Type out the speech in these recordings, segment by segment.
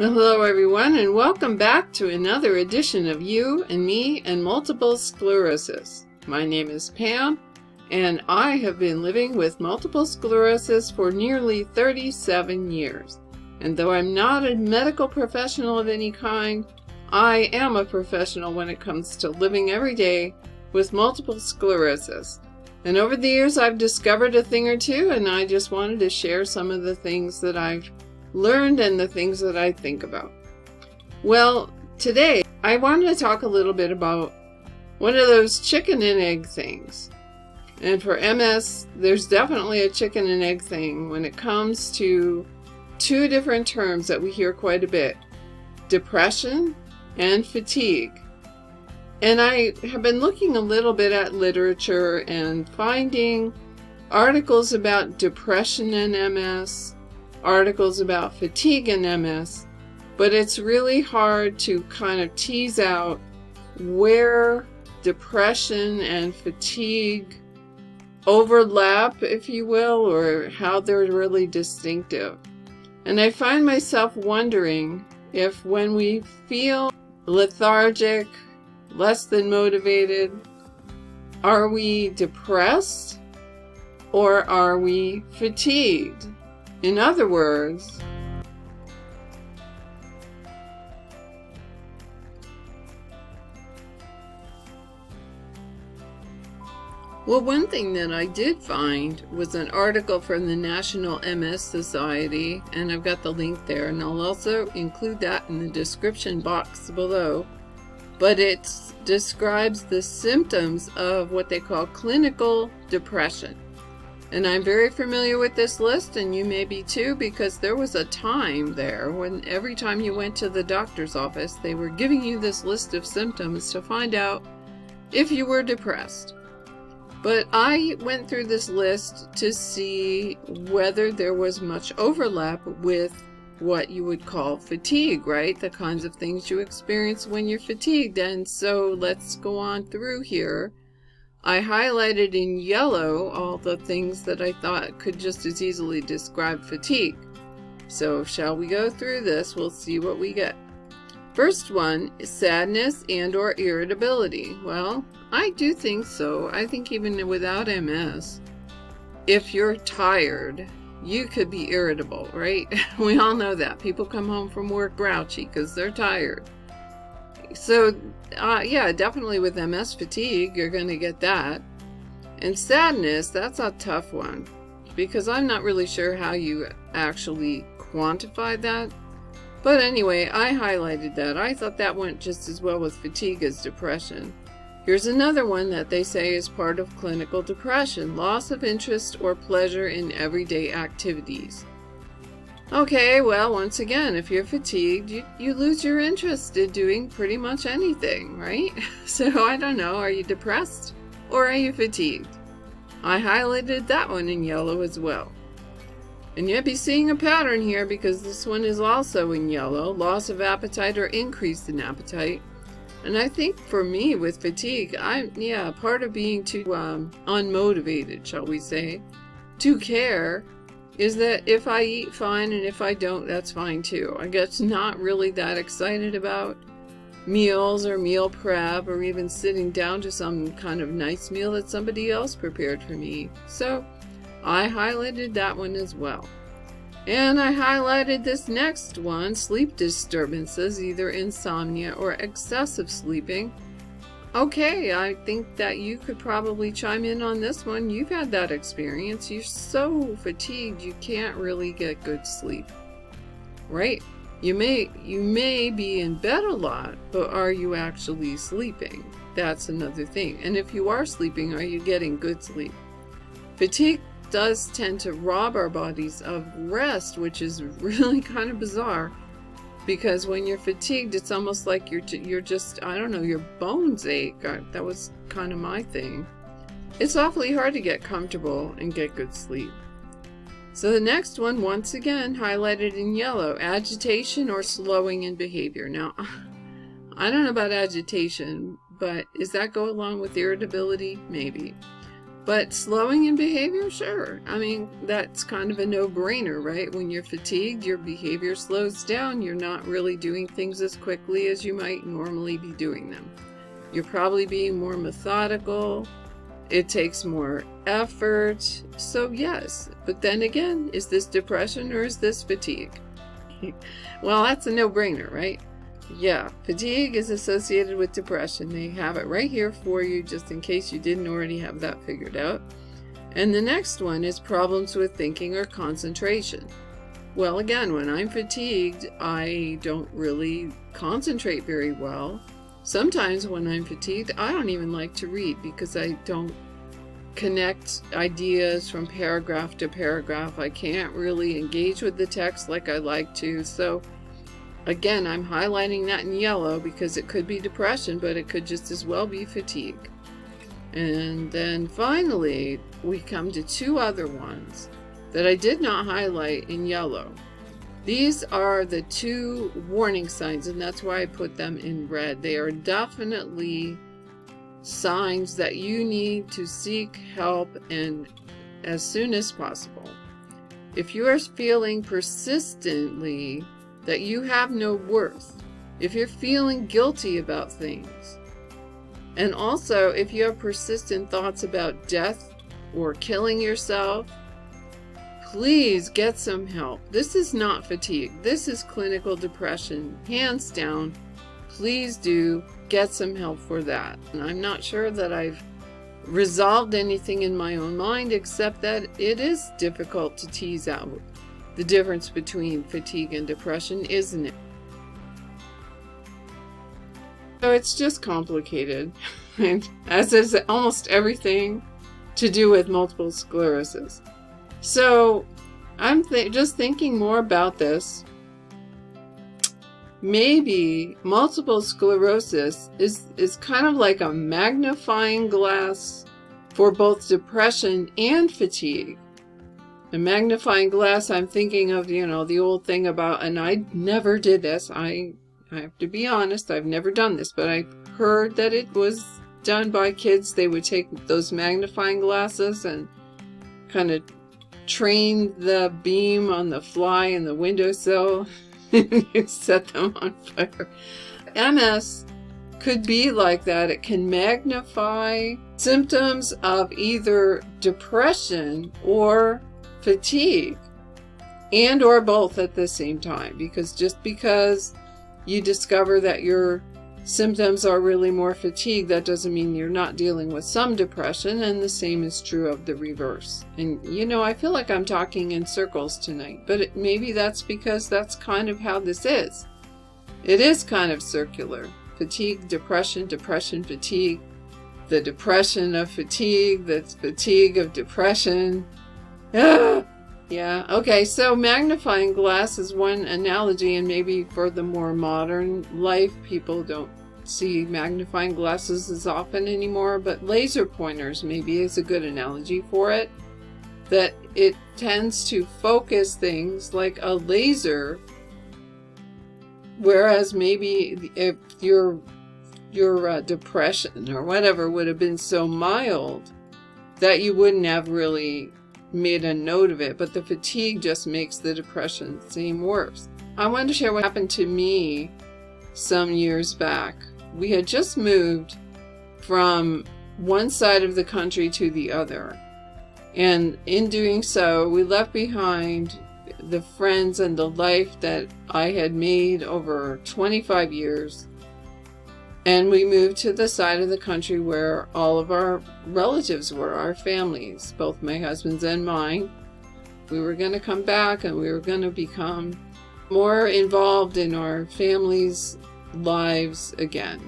Well, hello everyone, and welcome back to another edition of You and Me and Multiple Sclerosis. My name is Pam, and I have been living with multiple sclerosis for nearly 37 years. And though I'm not a medical professional of any kind, I am a professional when it comes to living every day with multiple sclerosis. And over the years, I've discovered a thing or two, and I just wanted to share some of the things that I've learned and the things that I think about. Well, today I wanted to talk a little bit about one of those chicken and egg things. And for MS, there's definitely a chicken and egg thing when it comes to two different terms that we hear quite a bit depression and fatigue. And I have been looking a little bit at literature and finding articles about depression and MS articles about fatigue in MS, but it's really hard to kind of tease out where depression and fatigue overlap, if you will, or how they're really distinctive. And I find myself wondering if when we feel lethargic, less than motivated, are we depressed or are we fatigued? In other words, Well, one thing that I did find was an article from the National MS Society, and I've got the link there, and I'll also include that in the description box below. But it describes the symptoms of what they call clinical depression. And I'm very familiar with this list, and you may be too, because there was a time there when every time you went to the doctor's office, they were giving you this list of symptoms to find out if you were depressed. But I went through this list to see whether there was much overlap with what you would call fatigue, right? The kinds of things you experience when you're fatigued. And so let's go on through here I highlighted in yellow all the things that I thought could just as easily describe fatigue. So shall we go through this? We'll see what we get. First one is sadness and or irritability. Well, I do think so. I think even without MS, if you're tired, you could be irritable, right? we all know that. People come home from work grouchy because they're tired. So, uh, yeah, definitely with MS fatigue, you're going to get that. And sadness, that's a tough one because I'm not really sure how you actually quantify that. But anyway, I highlighted that. I thought that went just as well with fatigue as depression. Here's another one that they say is part of clinical depression loss of interest or pleasure in everyday activities. Okay, well, once again, if you're fatigued, you, you lose your interest in doing pretty much anything, right? So I don't know, are you depressed or are you fatigued? I highlighted that one in yellow as well. And you'll be seeing a pattern here because this one is also in yellow, loss of appetite or increase in appetite. And I think for me with fatigue, I'm, yeah, part of being too um, unmotivated, shall we say, to care is that if I eat fine and if I don't, that's fine too. I guess not really that excited about meals or meal prep or even sitting down to some kind of nice meal that somebody else prepared for me. So I highlighted that one as well. And I highlighted this next one, sleep disturbances, either insomnia or excessive sleeping. Okay, I think that you could probably chime in on this one. You've had that experience. You're so fatigued you can't really get good sleep. Right? You may you may be in bed a lot, but are you actually sleeping? That's another thing. And if you are sleeping, are you getting good sleep? Fatigue does tend to rob our bodies of rest, which is really kind of bizarre because when you're fatigued it's almost like you're you're just I don't know your bones ache. That was kind of my thing. It's awfully hard to get comfortable and get good sleep. So the next one once again highlighted in yellow agitation or slowing in behavior. Now I don't know about agitation but does that go along with irritability? Maybe But slowing in behavior, sure. I mean, that's kind of a no brainer, right? When you're fatigued, your behavior slows down. You're not really doing things as quickly as you might normally be doing them. You're probably being more methodical. It takes more effort. So, yes. But then again, is this depression or is this fatigue? well, that's a no brainer, right? Yeah, fatigue is associated with depression. They have it right here for you just in case you didn't already have that figured out. And the next one is problems with thinking or concentration. Well, again, when I'm fatigued, I don't really concentrate very well. Sometimes when I'm fatigued, I don't even like to read because I don't connect ideas from paragraph to paragraph. I can't really engage with the text like I like to. So Again, I'm highlighting that in yellow because it could be depression, but it could just as well be fatigue. And then finally, we come to two other ones that I did not highlight in yellow. These are the two warning signs, and that's why I put them in red. They are definitely signs that you need to seek help and as soon as possible. If you are feeling persistently that you have no worth, if you're feeling guilty about things, and also if you have persistent thoughts about death or killing yourself, please get some help. This is not fatigue. This is clinical depression. Hands down, please do get some help for that. And I'm not sure that I've resolved anything in my own mind except that it is difficult to tease out the difference between fatigue and depression, isn't it? So it's just complicated, as is almost everything to do with multiple sclerosis. So I'm th just thinking more about this. Maybe multiple sclerosis is, is kind of like a magnifying glass for both depression and fatigue. A magnifying glass, I'm thinking of, you know, the old thing about, and I never did this. I, I have to be honest, I've never done this, but I heard that it was done by kids. They would take those magnifying glasses and kind of train the beam on the fly in the windowsill and set them on fire. MS could be like that. It can magnify symptoms of either depression or fatigue and or both at the same time because just because you discover that your symptoms are really more fatigue that doesn't mean you're not dealing with some depression and the same is true of the reverse. And you know I feel like I'm talking in circles tonight but it, maybe that's because that's kind of how this is. It is kind of circular. Fatigue depression depression fatigue. The depression of fatigue the fatigue of depression yeah, okay, so magnifying glass is one analogy, and maybe for the more modern life, people don't see magnifying glasses as often anymore, but laser pointers maybe is a good analogy for it. That it tends to focus things like a laser, whereas maybe if your your uh, depression or whatever would have been so mild that you wouldn't have really made a note of it, but the fatigue just makes the depression seem worse. I wanted to share what happened to me some years back. We had just moved from one side of the country to the other. And in doing so, we left behind the friends and the life that I had made over 25 years and we moved to the side of the country where all of our relatives were, our families, both my husband's and mine. We were going to come back and we were going to become more involved in our families' lives again.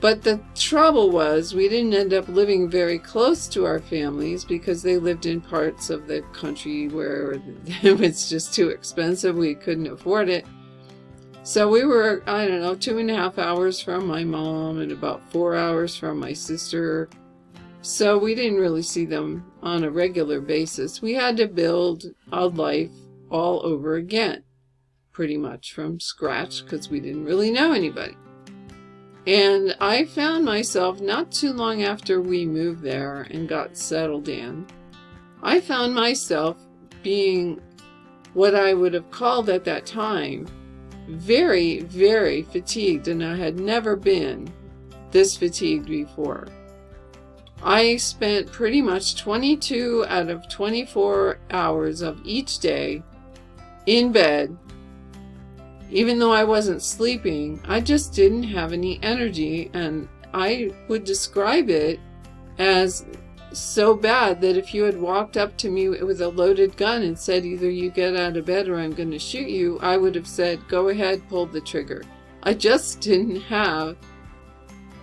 But the trouble was we didn't end up living very close to our families because they lived in parts of the country where it was just too expensive. We couldn't afford it. So we were, I don't know, two and a half hours from my mom and about four hours from my sister. So we didn't really see them on a regular basis. We had to build a life all over again, pretty much from scratch because we didn't really know anybody. And I found myself not too long after we moved there and got settled in, I found myself being what I would have called at that time very, very fatigued, and I had never been this fatigued before. I spent pretty much 22 out of 24 hours of each day in bed. Even though I wasn't sleeping, I just didn't have any energy, and I would describe it as so bad that if you had walked up to me with a loaded gun and said either you get out of bed or I'm going to shoot you, I would have said go ahead, pull the trigger. I just didn't have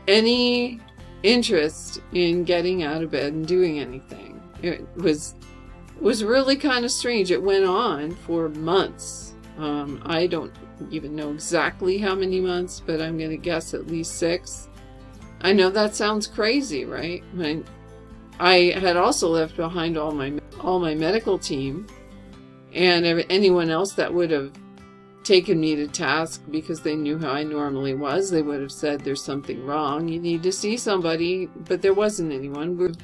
any interest in getting out of bed and doing anything. It was was really kind of strange. It went on for months. Um, I don't even know exactly how many months, but I'm going to guess at least six. I know that sounds crazy, right? I had also left behind all my all my medical team and anyone else that would have taken me to task because they knew how I normally was. They would have said there's something wrong. You need to see somebody, but there wasn't anyone.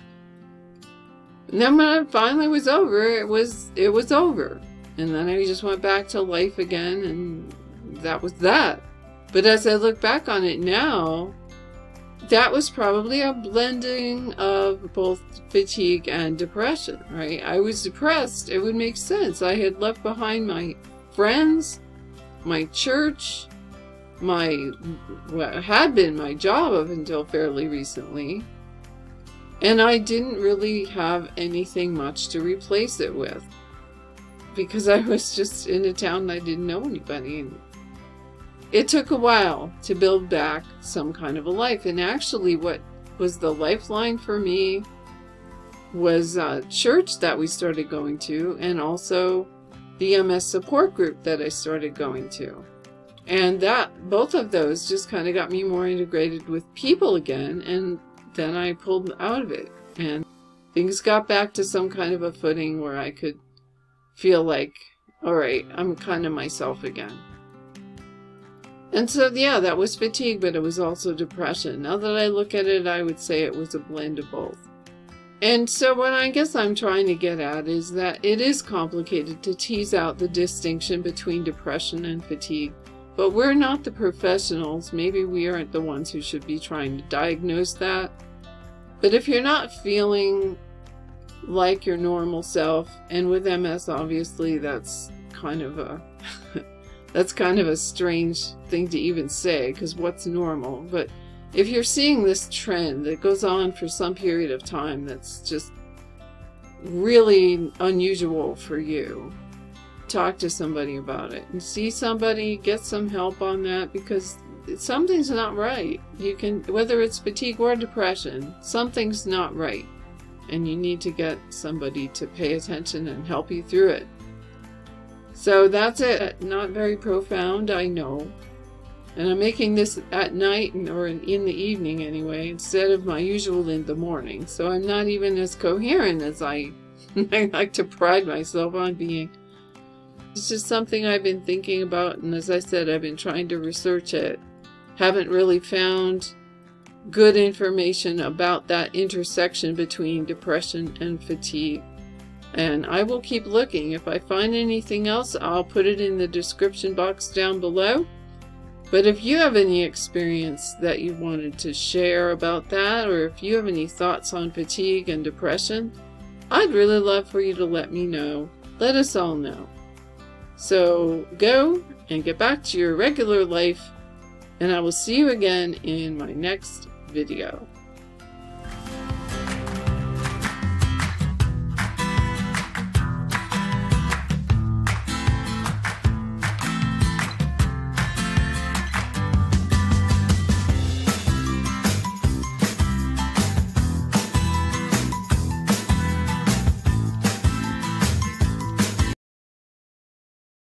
And then when it finally was over, it was it was over. And then I just went back to life again and that was that. But as I look back on it now, that was probably a blending of both fatigue and depression, right? I was depressed. It would make sense. I had left behind my friends, my church, my what had been my job up until fairly recently. And I didn't really have anything much to replace it with because I was just in a town I didn't know anybody. It took a while to build back some kind of a life. And actually, what was the lifeline for me was a church that we started going to, and also the MS support group that I started going to. And that, both of those just kind of got me more integrated with people again, and then I pulled out of it. And things got back to some kind of a footing where I could feel like, all right, I'm kind of myself again. And so, yeah, that was fatigue, but it was also depression. Now that I look at it, I would say it was a blend of both. And so what I guess I'm trying to get at is that it is complicated to tease out the distinction between depression and fatigue. But we're not the professionals. Maybe we aren't the ones who should be trying to diagnose that. But if you're not feeling like your normal self, and with MS, obviously, that's kind of a That's kind of a strange thing to even say, because what's normal? But if you're seeing this trend that goes on for some period of time that's just really unusual for you, talk to somebody about it and see somebody, get some help on that because something's not right. You can, whether it's fatigue or depression, something's not right. And you need to get somebody to pay attention and help you through it. So that's it. Not very profound, I know. And I'm making this at night or in the evening anyway, instead of my usual in the morning. So I'm not even as coherent as I, I like to pride myself on being. It's just something I've been thinking about, and as I said, I've been trying to research it. Haven't really found good information about that intersection between depression and fatigue. And I will keep looking. If I find anything else, I'll put it in the description box down below. But if you have any experience that you wanted to share about that, or if you have any thoughts on fatigue and depression, I'd really love for you to let me know. Let us all know. So go and get back to your regular life, and I will see you again in my next video.